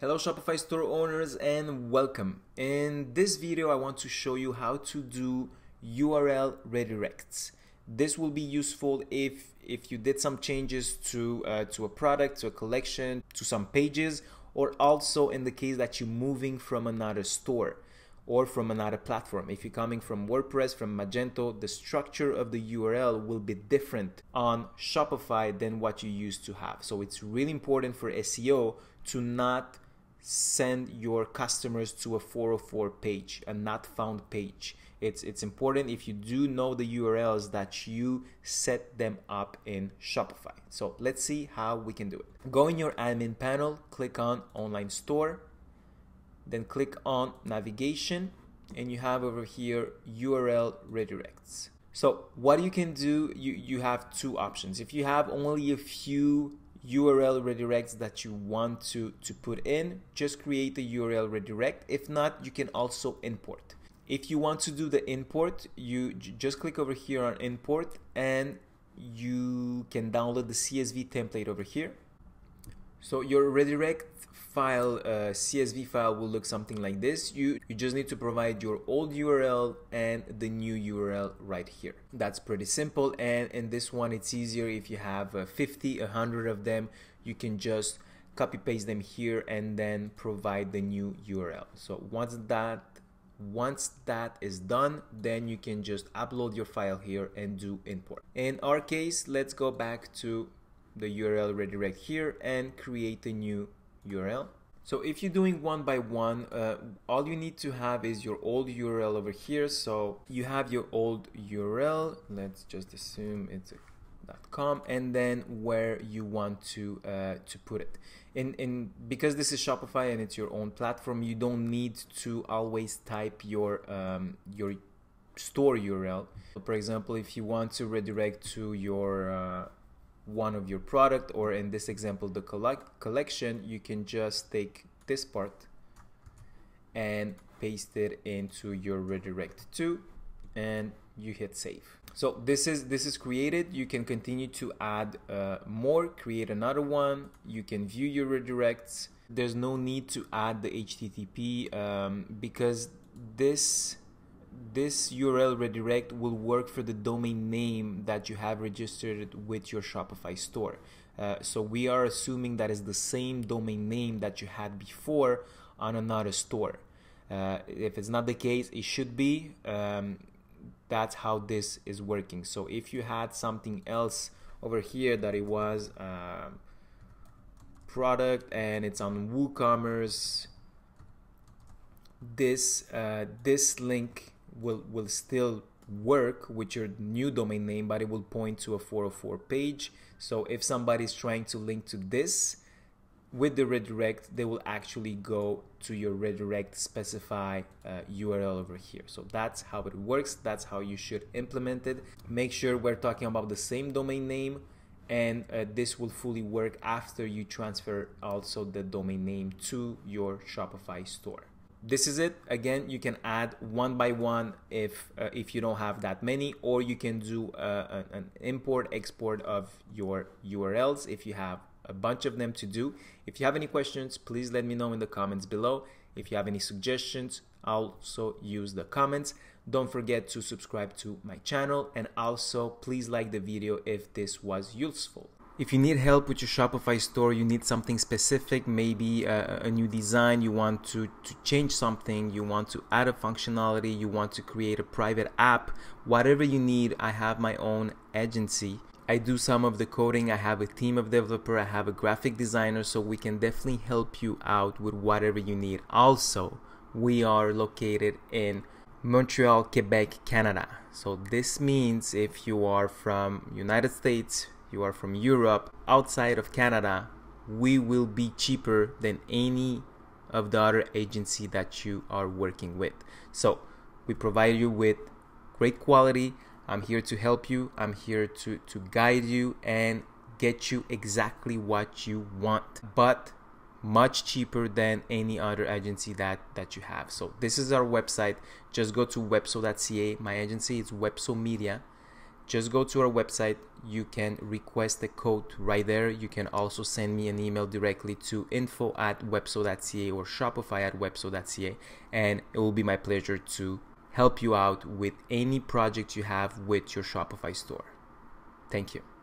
Hello Shopify store owners and welcome. In this video I want to show you how to do URL redirects. This will be useful if if you did some changes to uh, to a product, to a collection, to some pages or also in the case that you're moving from another store or from another platform. If you're coming from WordPress, from Magento, the structure of the URL will be different on Shopify than what you used to have. So it's really important for SEO to not send your customers to a 404 page, a not found page. It's it's important if you do know the URLs that you set them up in Shopify. So let's see how we can do it. Go in your admin panel, click on online store, then click on navigation and you have over here URL redirects. So what you can do, you, you have two options. If you have only a few URL redirects that you want to, to put in, just create the URL redirect. If not, you can also import. If you want to do the import, you just click over here on import and you can download the CSV template over here. So your redirect file, uh, CSV file will look something like this. You, you just need to provide your old URL and the new URL right here. That's pretty simple. And in this one, it's easier if you have uh, 50, 100 of them, you can just copy paste them here and then provide the new URL. So once that once that is done, then you can just upload your file here and do import. In our case, let's go back to the URL redirect here and create a new URL. So if you're doing one by one, uh, all you need to have is your old URL over here. So you have your old URL. Let's just assume it's .com, and then where you want to uh, to put it. In in because this is Shopify and it's your own platform, you don't need to always type your um, your store URL. For example, if you want to redirect to your uh, one of your product or in this example the collect collection you can just take this part and paste it into your redirect to and you hit save. So this is this is created. You can continue to add uh, more create another one. You can view your redirects. There's no need to add the http um, because this this URL redirect will work for the domain name that you have registered with your Shopify store. Uh, so we are assuming that is the same domain name that you had before on another store. Uh, if it's not the case, it should be. Um, that's how this is working. So if you had something else over here that it was uh, product and it's on WooCommerce, this uh, this link will will still work with your new domain name but it will point to a 404 page. So if somebody is trying to link to this with the redirect they will actually go to your redirect specify uh, url over here. So that's how it works. That's how you should implement it. Make sure we're talking about the same domain name and uh, this will fully work after you transfer also the domain name to your shopify store this is it. Again you can add one by one if uh, if you don't have that many or you can do uh, an import export of your urls if you have a bunch of them to do. If you have any questions please let me know in the comments below. If you have any suggestions also use the comments. Don't forget to subscribe to my channel and also please like the video if this was useful if you need help with your Shopify store, you need something specific, maybe a, a, new design, you want to, to change something, you want to add a functionality, you want to create a private app, whatever you need, I have my own agency. I do some of the coding, I have a team of developer, I have a graphic designer, so we can definitely help you out with whatever you need. Also, we are located in Montreal, Quebec, Canada. So this means if you are from United States, you are from Europe, outside of Canada, we will be cheaper than any of the other agency that you are working with. So we provide you with great quality. I'm here to help you. I'm here to, to guide you and get you exactly what you want, but much cheaper than any other agency that that you have. So this is our website. Just go to webso.ca. My agency is Webso Media just go to our website. You can request a code right there. You can also send me an email directly to info at webso.ca or shopify at webso.ca and it will be my pleasure to help you out with any project you have with your shopify store. Thank you